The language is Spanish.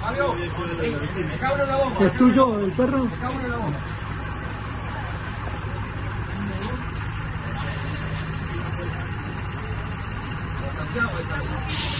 Fabio, me cabro la bomba. ¿Es tuyo el perro? Me cabro la bomba. Santiago,